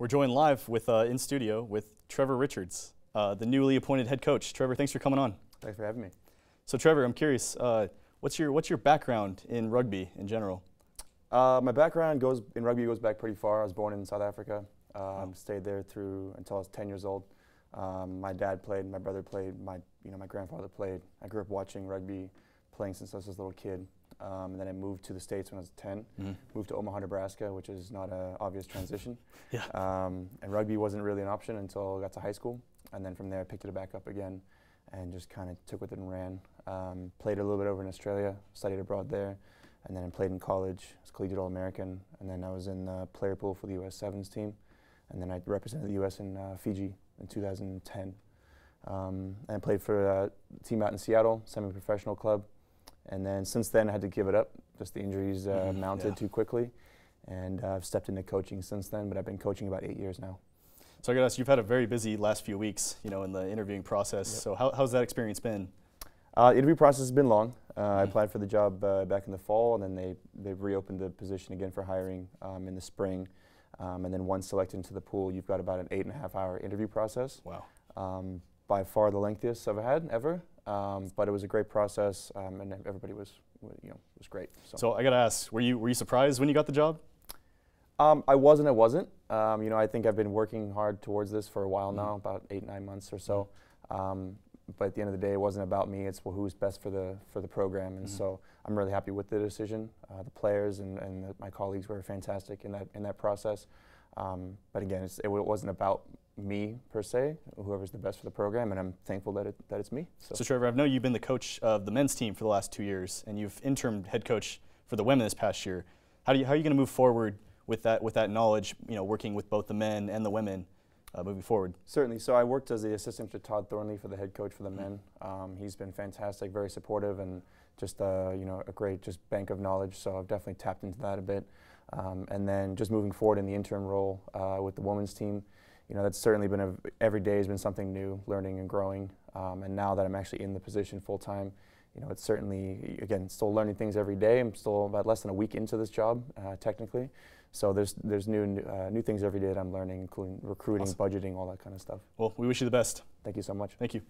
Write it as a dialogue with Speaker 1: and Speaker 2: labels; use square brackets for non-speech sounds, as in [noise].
Speaker 1: We're joined live with uh, in studio with Trevor Richards, uh, the newly appointed head coach. Trevor, thanks for coming on.
Speaker 2: Thanks for having me.
Speaker 1: So, Trevor, I'm curious, uh, what's your what's your background in rugby in general?
Speaker 2: Uh, my background goes in rugby goes back pretty far. I was born in South Africa. Um,
Speaker 1: Wow.
Speaker 2: Stayed there through until I was 10 years old. Um, my dad played, my brother played, my you know my grandfather played. I grew up watching rugby, playing since I was a little kid. Um, and then I moved to the states when I was 10.
Speaker 1: Mhm.
Speaker 2: Moved to Omaha, Nebraska, which is not an obvious transition. [laughs]
Speaker 1: Yeah.
Speaker 2: Um, and rugby wasn't really an option until I got to high school. And then from there, I picked it back up again and just kind of took with it and ran. Um, played a little bit over in Australia, studied abroad there, and then I played in college Was collegiate All-American. And then I was in the player pool for the U.S. Sevens team. And then I represented the U.S. in uh, Fiji in 2010. Um, and I played for a team out in Seattle, semi-professional club. And then since then, I had to give it up. Just the injuries uh,
Speaker 1: Mhm,
Speaker 2: mounted
Speaker 1: yeah.
Speaker 2: too quickly. And uh, I've stepped into coaching since then, but I've been coaching about eight years now.
Speaker 1: So, I got to ask, you've had a very busy last few weeks, you know, in the interviewing process.
Speaker 2: Yep.
Speaker 1: So, how, how's that experience been?
Speaker 2: Uh, interview process has been long. Uh, I
Speaker 1: Mhm.
Speaker 2: applied for the job uh, back in the fall, and then they they've reopened the position again for hiring um, in the spring. Um, and then once selected into the pool, you've got about an eight and a half hour interview process.
Speaker 1: Wow.
Speaker 2: Um, by far the lengthiest I've had ever, um, but it was a great process, um, and everybody was you know was great.
Speaker 1: So, I got to ask, were you were you surprised when you got the job?
Speaker 2: Um, I was not I wasn't. Um, you know, I think I've been working hard towards this for a while
Speaker 1: Mhm.
Speaker 2: now, about eight, nine months or so. Um, but at the end of the day, it wasn't about me. It's well, who's best for the for the program, and
Speaker 1: Mhm.
Speaker 2: so I'm really happy with the decision. Uh, the players and, and the, my colleagues were fantastic in that in that process. Um, but again, it's, it, wasn't about me per se. Whoever's the best for the program, and I'm thankful that it, that it's me. So,
Speaker 1: So, Trevor, I know you've been the coach of the men's team for the last two years, and you've interim head coach for the women this past year. How, do you, how are you going to move forward with that with that knowledge? You know, working with both the men and the women uh, moving forward.
Speaker 2: Certainly. So I worked as the assistant to Todd Thornley for the head coach for the
Speaker 1: Mhm.
Speaker 2: men. Um, he's been fantastic, very supportive, and just uh, you know a great just bank of knowledge. So I've definitely tapped into that a bit. Um, and then just moving forward in the interim role uh, with the women's team, you know that's certainly been a, every day has been something new, learning and growing. Um, and now that I'm actually in the position full time, you know it's certainly again still learning things every day. I'm still about less than a week into this job uh, technically. So there's there's new uh, new things every day that I'm learning, including recruiting,
Speaker 1: Awesome.
Speaker 2: budgeting, all that kind of stuff.
Speaker 1: Well, we wish you the best.
Speaker 2: Thank you so much.
Speaker 1: Thank you.